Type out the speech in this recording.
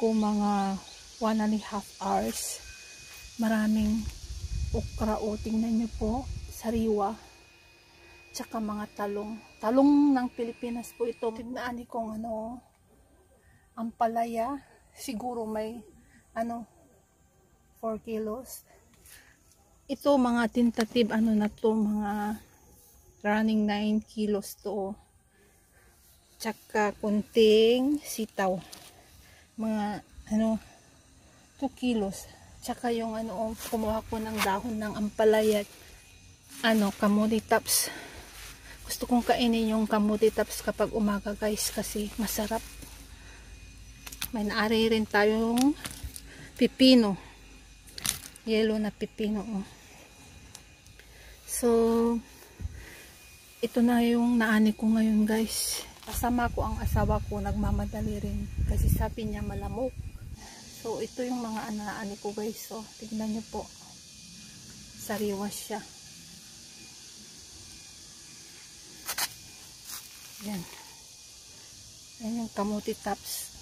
and a half hours. Maraming okra o tingnan nyo po, sariwa. Tsaka mga talong. Talong ng Pilipinas po ito. Tignan kong ano, ang palaya. Siguro may ano, 4 kilos. Ito mga tentative ano na to, mga running 9 kilos to. Tsaka kunting sitaw. Mga ano, 2 kilos. Tsaka yung ano, oh, kumuha ko ng dahon ng ampalaya. Ano, kamuti tops. Gusto kong kainin yung kamuti tops kapag umaga guys kasi masarap. May naari rin tayong pipino. Yellow na pipino. Oh. So, ito na yung naani ko ngayon guys. Kasama ko ang asawa ko, nagmamadali rin. Kasi sabi niya malamok. So, ito yung mga anaani ko guys. So, tignan nyo po. Sariwa siya. Yan. Yan yung kamuti tops.